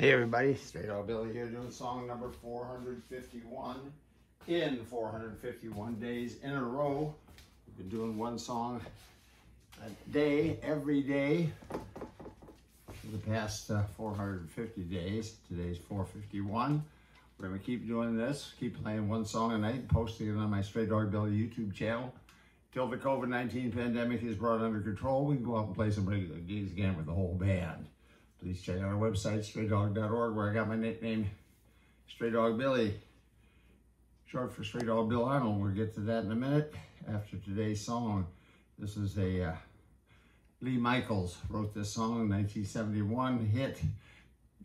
Hey everybody, Straydog Billy here doing song number 451 in 451 days in a row. We've been doing one song a day, every day for the past uh, 450 days. Today's 451. We're to keep doing this, keep playing one song a night, posting it on my Straydog Billy YouTube channel. Till the COVID-19 pandemic is brought under control, we can go out and play some regular gigs again with the whole band. Please check out our website, straydog.org, where I got my nickname, Stray Dog Billy. Short for Stray Dog Bill Arnold. We'll get to that in a minute after today's song. This is a uh, Lee Michaels wrote this song in 1971 hit.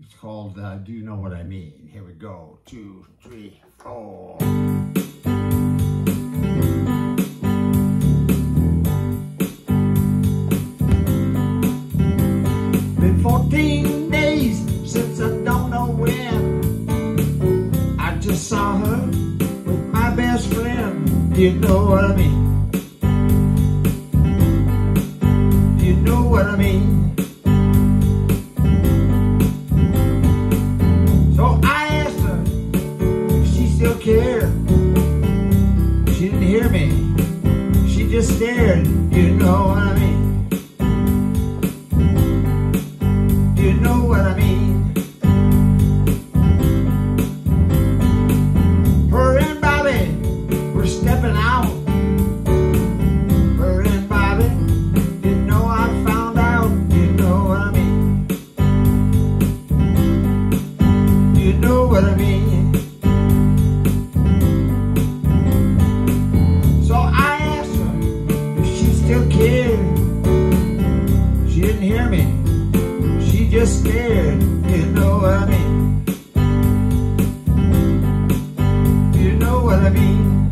It's called uh, Do You Know What I Mean? Here we go. Two, three, four. You know what I mean? You know what I mean? I mean? So I asked her if she still cared. She didn't hear me she just scared, you know what I mean? You know what I mean?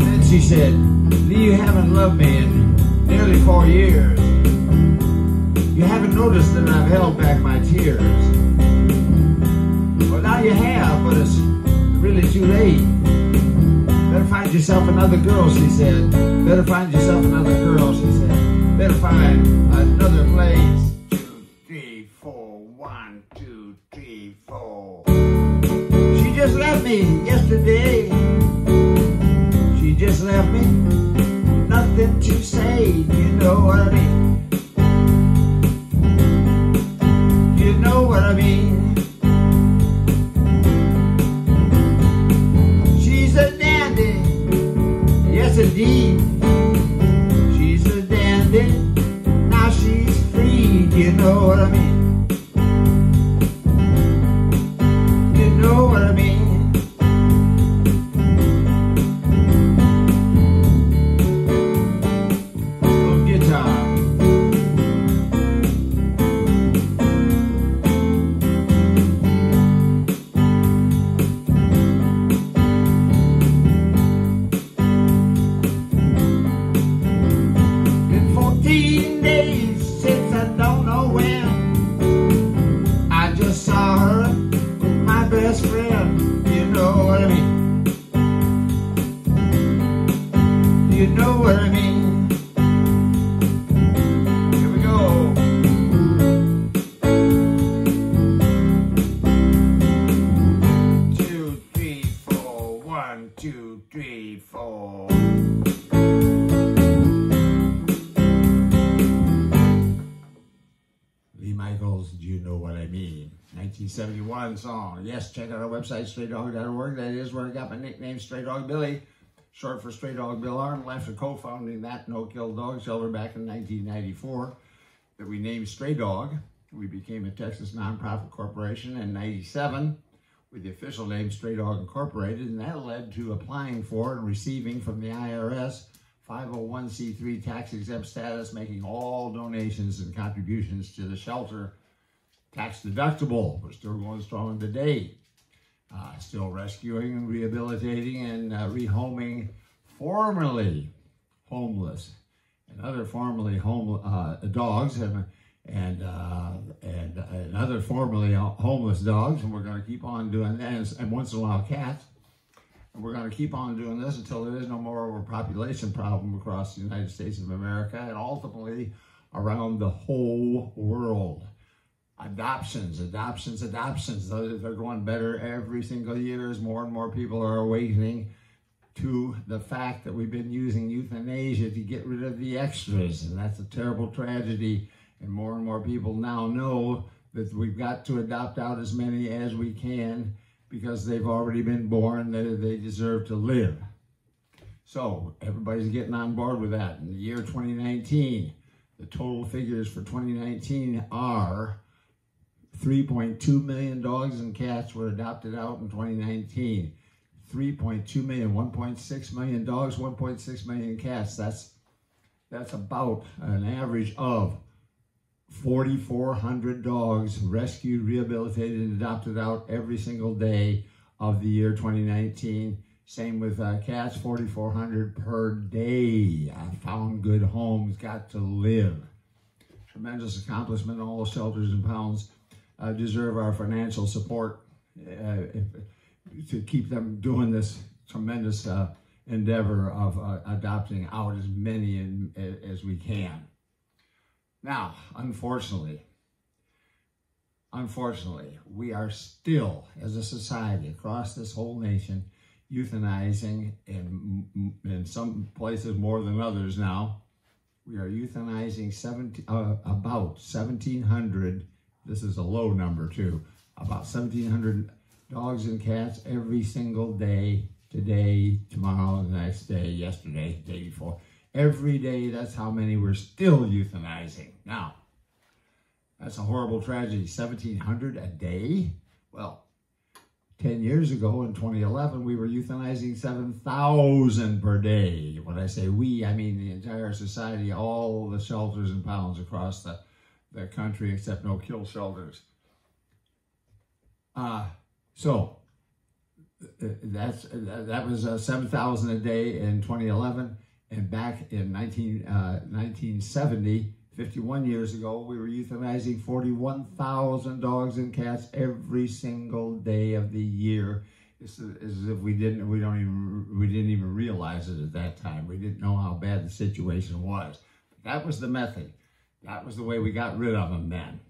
Then she said, Lee, you haven't loved me in nearly four years. Noticed that I've held back my tears. Well, now you have, but it's really too late. Better find yourself another girl, she said. Better find yourself another girl, she said. Better find another place. Two, three, four. One, two, three, four. She just left me yesterday. She just left me. Nothing to say, you know what I mean? She's a dandy. Yes, indeed. One, two, three, four. Lee Michaels, Do You Know What I Mean? 1971 song. Yes, check out our website, straydog.org. That is where I got my nickname, Stray Dog Billy, short for Stray Dog Bill Arnold, after co-founding that no-kill dog shelter back in 1994 that we named Stray Dog. We became a Texas nonprofit corporation in 97 with the official name Stray Dog Incorporated, and that led to applying for and receiving from the IRS 501c3 tax exempt status, making all donations and contributions to the shelter tax deductible. We're still going strong today. Uh, still rescuing and rehabilitating and uh, rehoming formerly homeless and other formerly home uh, dogs and and uh, and and other formerly homeless dogs, and we're going to keep on doing that, and, once in a while cats. And we're going to keep on doing this until there is no more overpopulation problem across the United States of America. And ultimately, around the whole world. Adoptions, adoptions, adoptions. They're going better every single year as more and more people are awakening to the fact that we've been using euthanasia to get rid of the extras. And that's a terrible tragedy. And more and more people now know that we've got to adopt out as many as we can because they've already been born, they, they deserve to live. So everybody's getting on board with that. In the year 2019, the total figures for 2019 are 3.2 million dogs and cats were adopted out in 2019. 3.2 million, 1.6 million dogs, 1.6 million cats. That's that's about an average of 4,400 dogs rescued, rehabilitated, and adopted out every single day of the year 2019. Same with uh, cats, 4,400 per day. I found good homes, got to live. Tremendous accomplishment. All shelters and pounds uh, deserve our financial support uh, to keep them doing this tremendous uh, endeavor of uh, adopting out as many in, as we can. Now, unfortunately, unfortunately, we are still, as a society across this whole nation, euthanizing in, in some places more than others now. We are euthanizing 17, uh, about 1,700, this is a low number too, about 1,700 dogs and cats every single day, today, tomorrow, the next day, yesterday, the day before. Every day, that's how many we're still euthanizing. Now, that's a horrible tragedy. 1,700 a day? Well, 10 years ago in 2011, we were euthanizing 7,000 per day. When I say we, I mean the entire society, all the shelters and pounds across the, the country, except no kill shelters. Uh, so uh, that's that was uh, 7,000 a day in 2011. And back in 19, uh, 1970, 51 years ago, we were euthanizing 41,000 dogs and cats every single day of the year. It's as if we didn't, we don't even, we didn't even realize it at that time. We didn't know how bad the situation was. That was the method. That was the way we got rid of them then.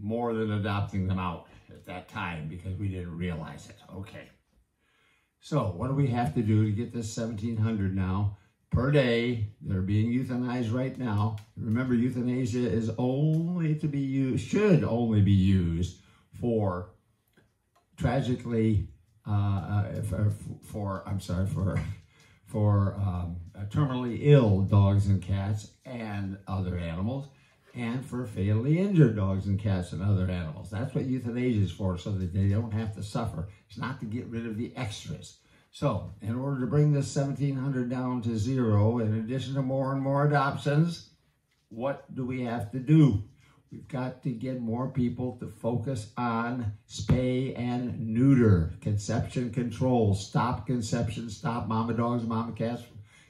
More than adopting them out at that time because we didn't realize it. Okay. So what do we have to do to get this 1700 now per day that are being euthanized right now? Remember, euthanasia is only to be used, should only be used for tragically, uh, uh for, for, I'm sorry, for, for um, terminally ill dogs and cats and other animals and for fatally injured dogs and cats and other animals. That's what euthanasia is for, so that they don't have to suffer. It's not to get rid of the extras. So, in order to bring this 1700 down to zero, in addition to more and more adoptions, what do we have to do? We've got to get more people to focus on spay and neuter, conception control, stop conception, stop mama dogs, mama cats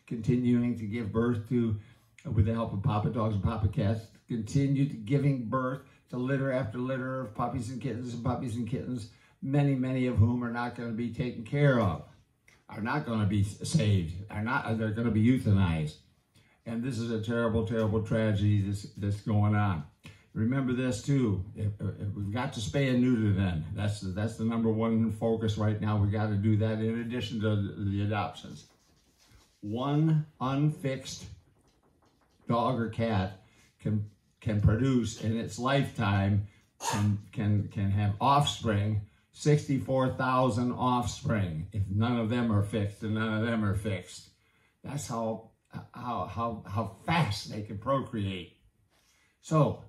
continuing to give birth to, with the help of papa dogs and papa cats, continued giving birth to litter after litter of puppies and kittens and puppies and kittens, many, many of whom are not going to be taken care of, are not going to be saved, are not, uh, they're going to be euthanized. And this is a terrible, terrible tragedy that's, that's going on. Remember this too. If, uh, if we've got to spay and neuter then. That's that's the number one focus right now. We've got to do that in addition to the, the adoptions. One unfixed dog or cat can can produce in its lifetime can can can have offspring 64,000 offspring. If none of them are fixed and none of them are fixed. That's how how how how fast they can procreate. So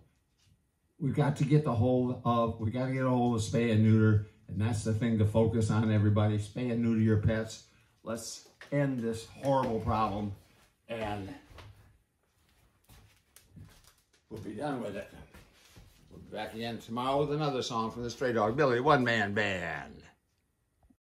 we've got to get the hold of we got to get a hold of spay and neuter and that's the thing to focus on everybody. Spay and neuter your pets. Let's end this horrible problem and we'll be done with it. Back again tomorrow with another song from the Stray Dog Billy One Man Band.